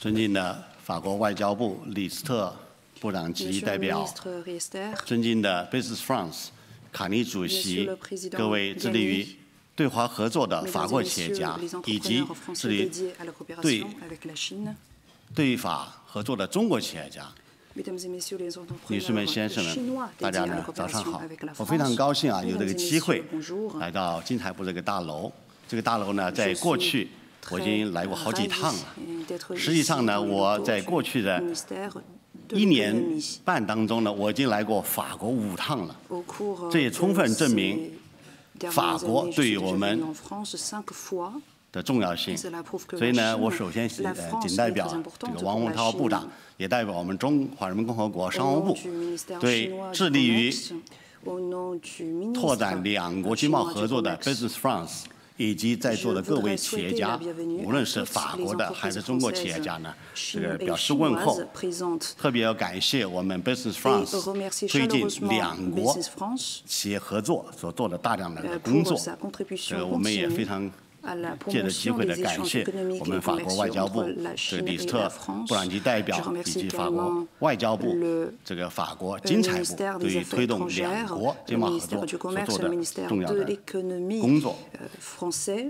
尊敬的法国外交部李斯特部长级代表，尊敬的 Business France 卡尼主席，各位致力于对华合作的法国企业家，以及致力对对法合作的中国企业家，女士们、先生们，大家呢早上好！我非常高兴啊，有这个机会来到金台部这个大楼。这个大楼呢，在过去我已经来过好几趟了。实际上呢，我在过去的一年半当中呢，我已经来过法国五趟了。这也充分证明法国对于我们的重要性。所以呢，我首先呃，仅代表这个王洪涛部长，也代表我们中华人民共和国商务部，对致力于拓展两国经贸合作的 Business France。以及在座的各位企业家，无论是法国的还是中国企业家呢，这个表示问候。特别要感谢我们 Business France 推进两国企业合作所做的大量的工作，这个我们也非常。借着机会的感谢我们法国外交部这个李斯特布朗吉代表以及法国外交部这个法国经财部对于推动两国经贸合作所做的重要的工作。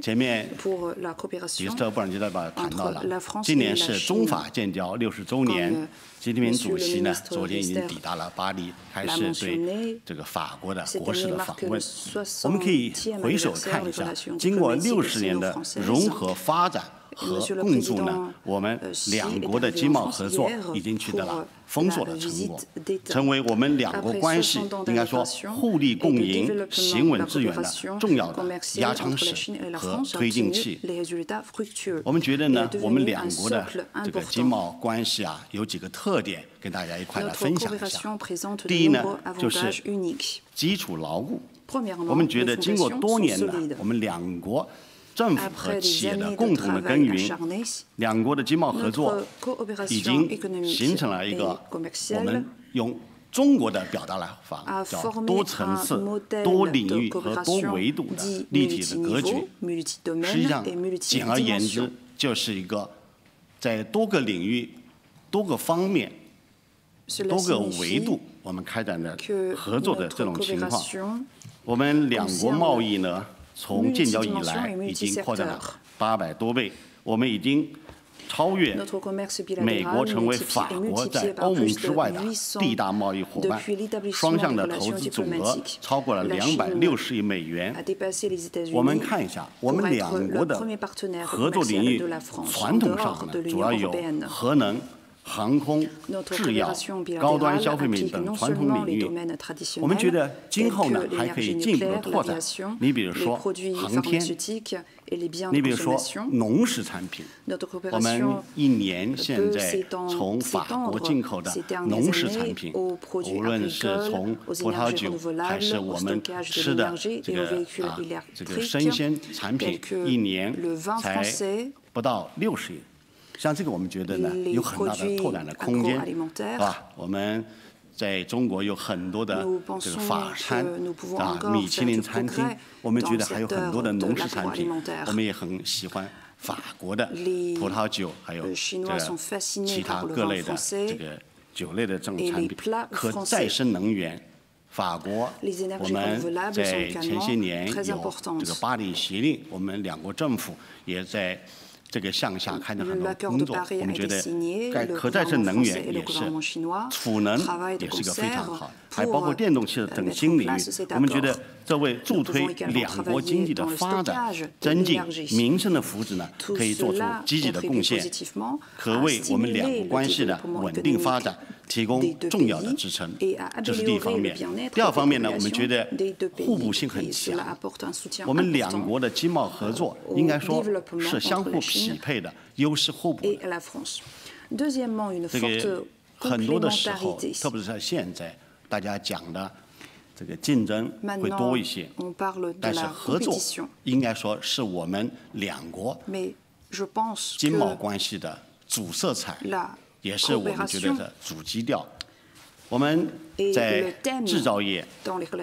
前面李斯特布朗吉代表谈到了，今年是中法建交六十周年。习近平主席呢，昨天已经抵达了巴黎，开始对这个法国的国事的访问。我们可以回首看一下，经过六十年的融合发展。和共筑呢，我们两国的经贸合作已经取得了丰硕的成果，成为我们两国关系应该说互利共赢、行稳致远的重要的压舱石和推进器。我们觉得呢，我们两国的这个经贸关系啊，有几个特点，跟大家一块来分享一下。第一呢，就是基础牢固。我们觉得经过多年的我们两国。政府和企业的共同的耕耘，两国的经贸合作已经形成了一个我们用中国的表达来法叫多层次、多领域和多维度的立体的格局。实际上，简而言之，就是一个在多个领域、多个方面、多个维度我们开展的合作的这种情况。我们两国贸易呢？从建交以来，已经扩展了八百多倍。我们已经超越美国，成为法国在欧盟之外的第一大贸易伙伴。双向的投资总额超过了两百六十亿美元。我们看一下，我们两国的合作领域，传统上呢，主要有核能。航空、制药、高端消费品等传统领域，我们觉得今后呢还可以进一步的拓展。你比如说航天，你比如说农食产品，我们一年现在从法国进口的农食产品，无论是从葡萄酒还是我们吃的这个啊这个生鲜产品，一年才不到六十亿。像这个，我们觉得呢，有很大的拓展的空间，是吧？我们在中国有很多的这个法餐啊，米其林餐厅，我们觉得还有很多的农食产品，我们也很喜欢法国的葡萄酒，还有这个其他各类的这个酒类的这种产品。可再生能源，法国，我们在前些年有这个巴黎协定，我们两国政府也在。这个向下开展很多工作，我们觉得在可再生能源也是，储能也是一个非常好，还包括电动汽车等新领域，我们觉得这为助推两国经济的发展、增进民生的福祉呢，可以做出积极的贡献，可为我们两国关系的稳定发展。提供重要的支撑，这是第一方面。第二方面呢，我们觉得互补性很强。我们两国的经贸合作应该说是相互匹配的，优势互补。这个很多的时候，特别是在现在，大家讲的这个竞争会多一些，但是合作应该说是我们两国经贸关系的主色彩。也是我们觉得的主基调。我们在制造业、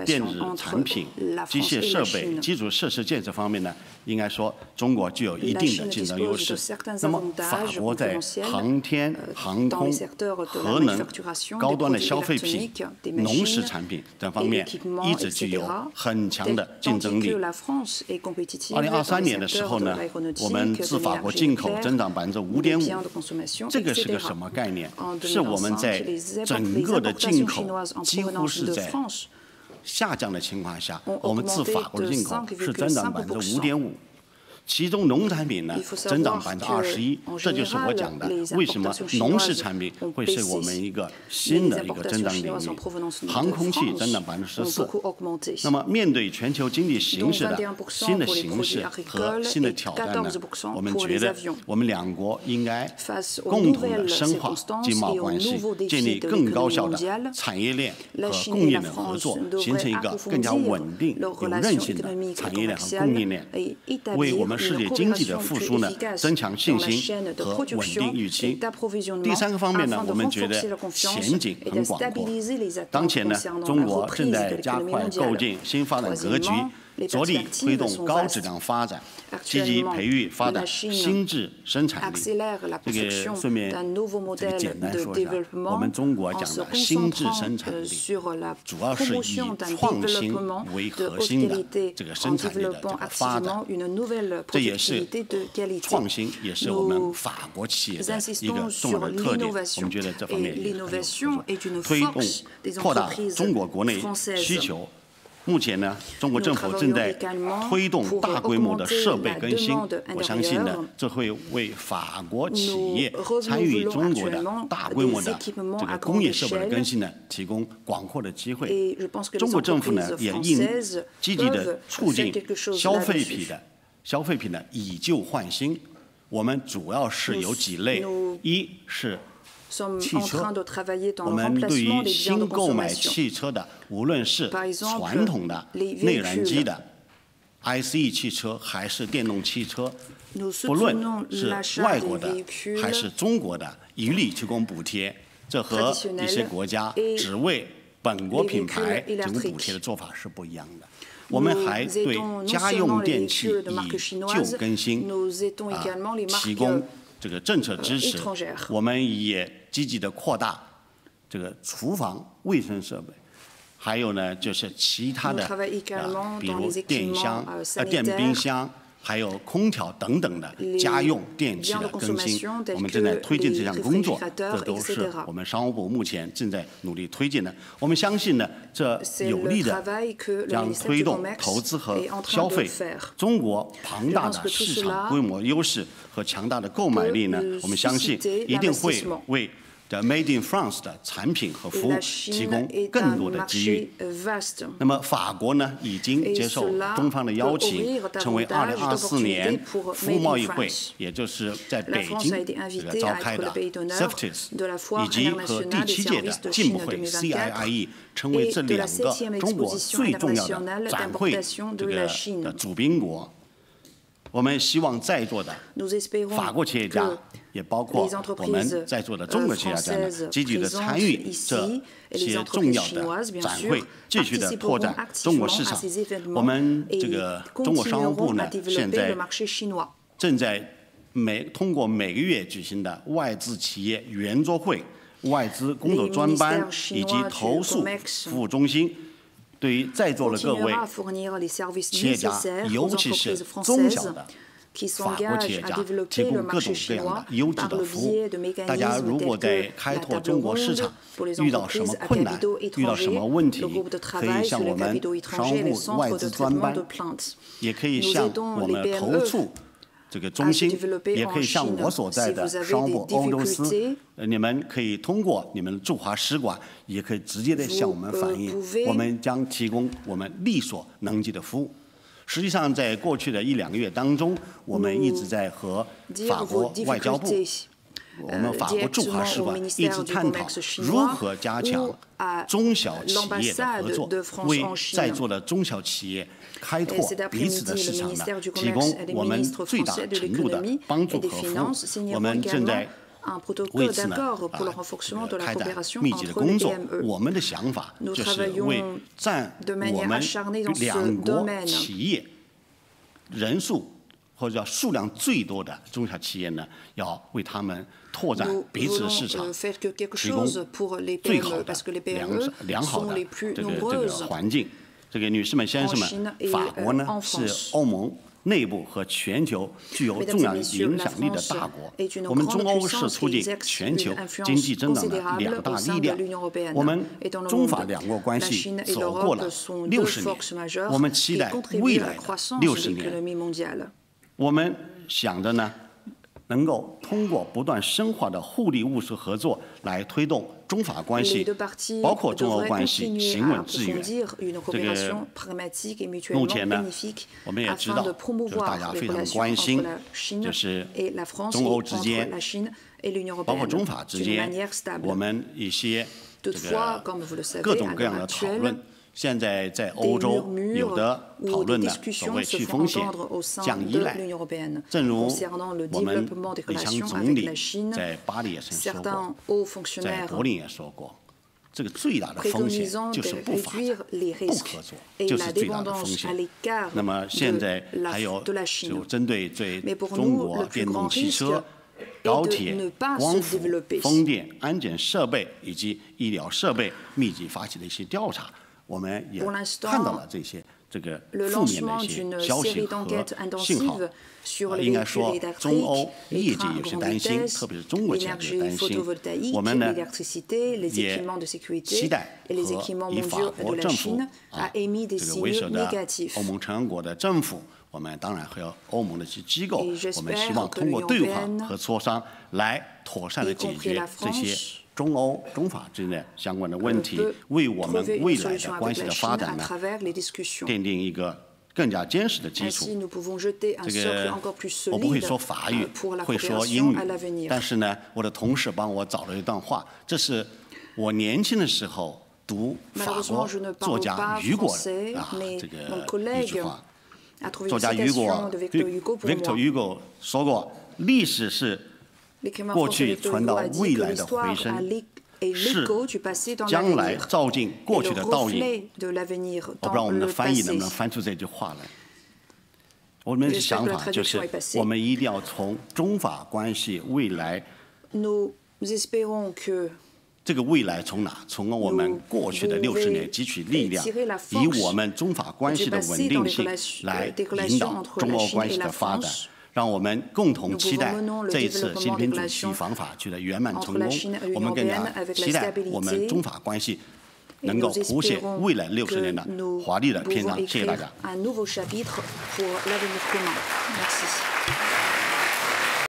电子产品、机械设备、基础设施建设方面呢，应该说中国具有一定的竞争优势。那么法国在航天、航空、核能、高端的消费品、农食产品等方面一直具有很强的竞争力。二零二三年的时候呢，我们自法国进口增长百分之五点五，这个是个什么概念？是我们在整个的进口几乎是在下降的情况下，我们自法国的进口是增长百分之五点五。其中农产品呢增长百分之二十一，这就是我讲的为什么农事产品会是我们一个新的一个增长领域。航空器增长百分之十四。那么面对全球经济形势的新的形势和新的挑战呢，我们觉得我们两国应该共同的深化经贸关系，建立更高效的产业链和供应链的合作，形成一个更加稳定、有韧性的产业链和供应链，为我们。世界经济的复苏呢，增强信心和稳定预期。第三个方面呢，我们觉得前景很广阔。当前呢，中国正在加快构建新发展格局。着力推动高质量发展，积极培育发展新质生产力。这个顺便这个简单说一下，我们中国讲的新质生产力，主要是以创新为核心的这个生产力的这个发展。这也是创新，也是我们法国企业的一个重要的特点。我们觉得这方面也很有推动扩大中国国内需求。目前呢，中国政府正在推动大规模的设备更新。我相信呢，这会为法国企业参与中国的大规模的这个工业设备的更新呢，提供广阔的机会。中国政府呢，也应积极的促进消费品的消费品的以旧换新。我们主要是有几类，一是。汽车，我们对于新购买汽车的，无论是传统的内燃机的 ICE 汽车，还是电动汽车，不论是外国的还是中国的，一律提供补贴。这和一些国家只为本国品牌提供补贴的做法是不一样的。我们还对家用电器以旧更新啊提供。这个政策支持，我们也积极的扩大这个厨房卫生设备，还有呢就是其他的啊，比如电箱、呃电冰箱。还有空调等等的家用电器的更新，我们正在推进这项工作，这都是我们商务部目前正在努力推进的。我们相信呢，这有力的将推动投资和消费。中国庞大的市场规模优势和强大的购买力呢，我们相信一定会为。的 Made in France 的产品和服务提供更多的机遇。那么法国呢，已经接受中方的邀请，成为2024年服务贸易会，也就是在北京这个召开的 CEFTIS，以及和第七届的进步会 CIIE，成为这两个中国最重要的展会这个的主宾国。我们希望在座的法国企业家，也包括我们在座的中国企业家呢，积极的参与这些重要的展会，继续的拓展中国市场。我们这个中国商务部呢，现在正在每通过每个月举行的外资企业圆桌会、外资工作专班以及投诉服务中心。对于在座的各位企业家，尤其是中小的法国企业家，提供各种各样的优质的服务。大家如果在开拓中国市场遇到什么困难、遇到什么问题，可以向我们商务部外资专班，也可以向我们投诉。这个中心也可以向我所在的商务部欧洲司，呃，你们可以通过你们驻华使馆，也可以直接的向我们反映，我们将提供我们力所能及的服务。实际上，在过去的一两个月当中，我们一直在和法国外交部。我们法国驻华使馆一直探讨如何加强中小企业的合作，为在座的中小企业开拓彼此的市场呢，提供我们最大程度的帮助和服务。我们正在为此呢，开展密集的工作。我们的想法就是为占我们两国企业人数或者叫数量最多的中小企业呢，要为他们拓展彼此市场，提供最好的良良好的这个这个环境。这个女士们、先生们，法国呢是欧盟。内部和全球具有重要影响力的大国，我们中欧是促进全球经济增长的两大力量。我们中法两国关系走过了六十年，我们期待未来六十年。我们想着呢。能够通过不断深化的互利务实合作来推动中法关系，包括中欧关系行稳致远。这个目前呢，我们也知道，就是大家非常关心，就是中欧之间，包括中法之间，我们一些这个各种各样的讨论。现在在欧洲有的讨论的所谓去风险、降依赖，正如我们李强总理在巴黎也曾说过，在柏林也说过，这个最大的风险就是不发展、不合作，就是最大的风险。那么现在还有就针对对中国电动汽车、高铁、光伏、风电、安检设备以及医疗设备密集发起的一些调查。我们也看到了这些这个负面的一些消息和信号，应该说中欧业界有些担心，特别是中国企业担心。我们呢也期待和以法国政府啊这个为首的欧盟成员国的政府，我们当然和欧盟的一些机构，我们希望通过对话和磋商来妥善的解决这些。中欧、中法之间的相关的问题，为我们未来的关系的发展呢，奠定一个更加坚实的基础。这个我不会说法语，会说英语，但是呢，我的同事帮我找了一段话，这是我年轻的时候读法国作家雨果的啊，这个一句话。作家雨果，Victor Hugo 说过，历史是。过去传到未来的回声，是将来照进过去的倒影。我不知道我们的翻译能不能翻出这句话来。我们的想法就是，我们一定要从中法关系未来。这个未来从哪？从我们过去的六十年汲取力量，以我们中法关系的稳定性来引导中欧关系的发展。让我们共同期待这一次习近平主席访法取得圆满成功。我们更加期待我们中法关系能够谱写未来六十年的华丽的篇章。谢谢大家。